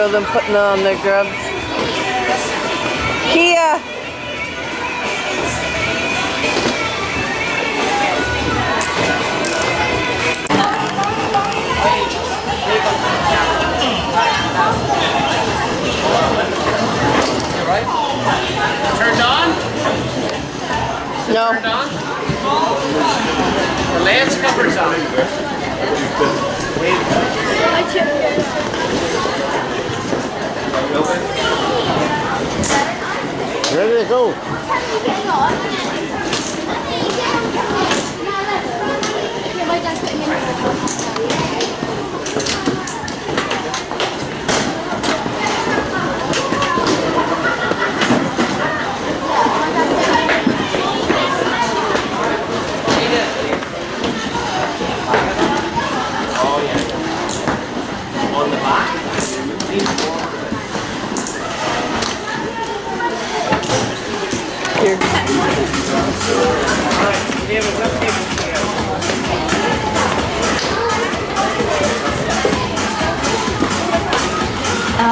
video of them putting on their grubs. Kia! Uh, Turned on? No. Turned on? The lance cover's on. Ready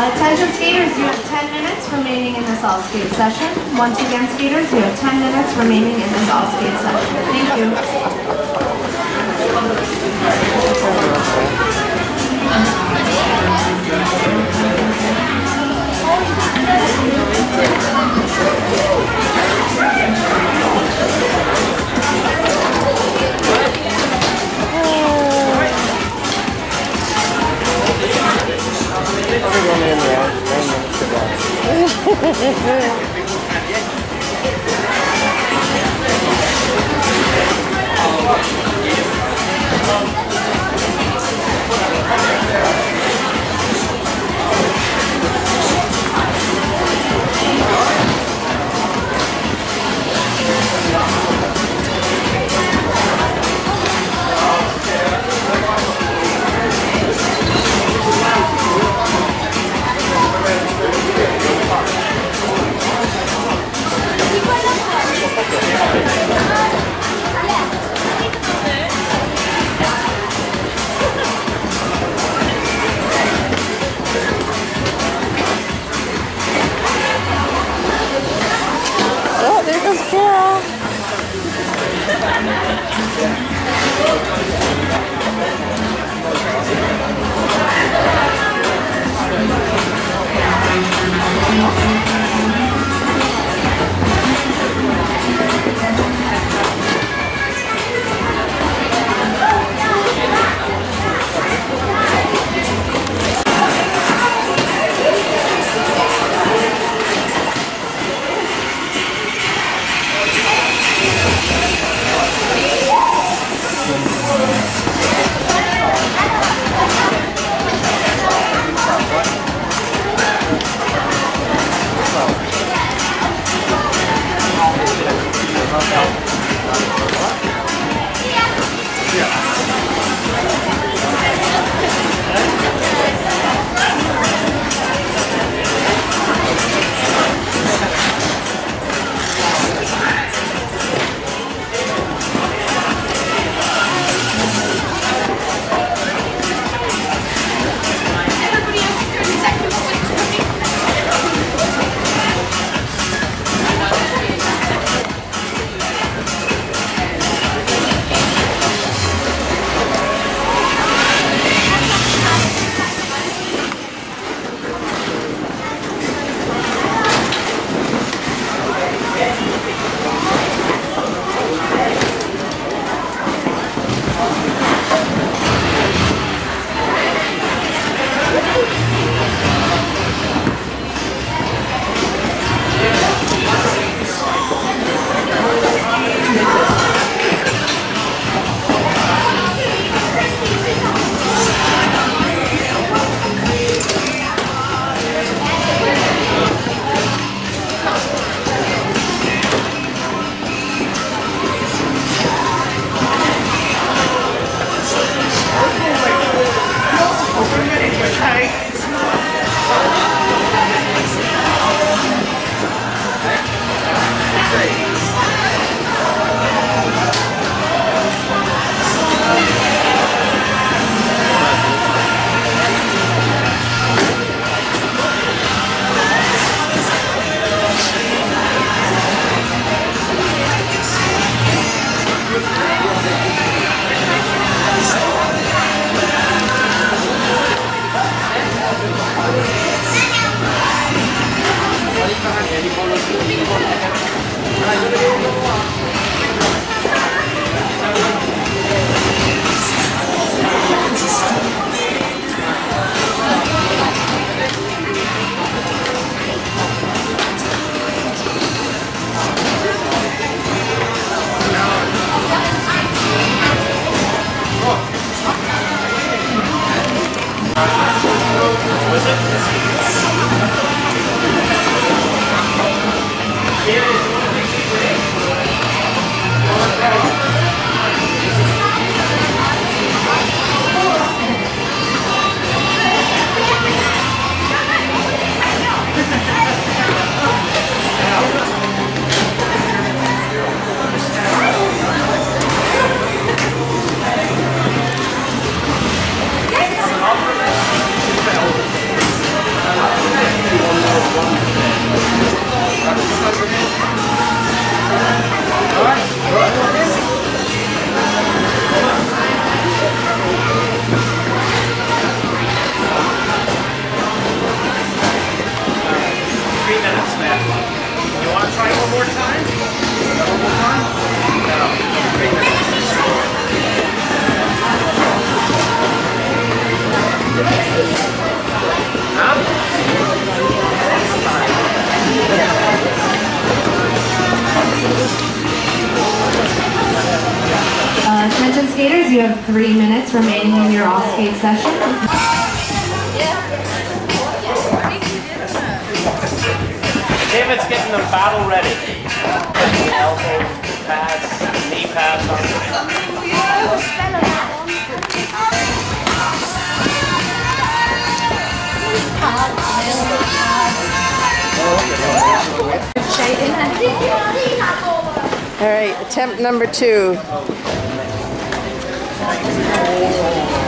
Attention skaters, you have 10 minutes remaining in this all-skate session. Once again, skaters, you have 10 minutes remaining in this all-skate session. Thank you. Everyone Okay. Three skaters, you have three minutes remaining in your all skate session. David's getting them battle ready. Elbow pads, knee pads on. All right, attempt number two. いいですね。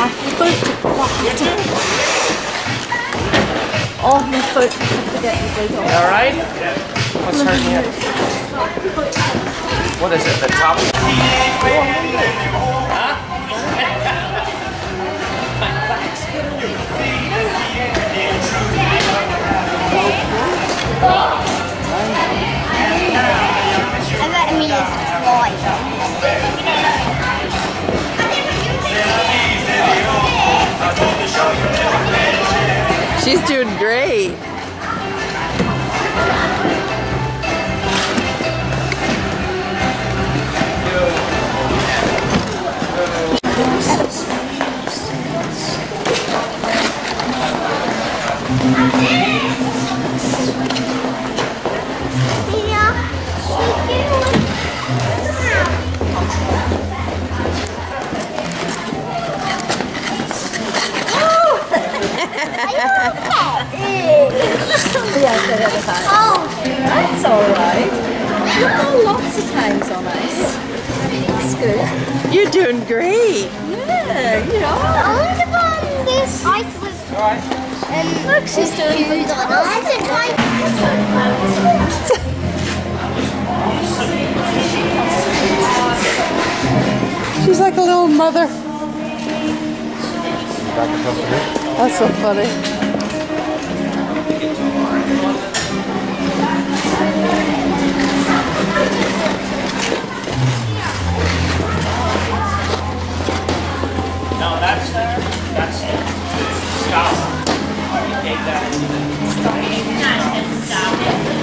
right. Kia. Kia. Oh, my foot. I forget the blade You all right? What's hurting you? What is it? The top? And She's doing great. You're doing great. Yeah, you know. I wonder when this ice was. Um, Look, she's doing cute. good. I said like. She's like a little mother. That's so funny. That's that's Scala. You take that Stop.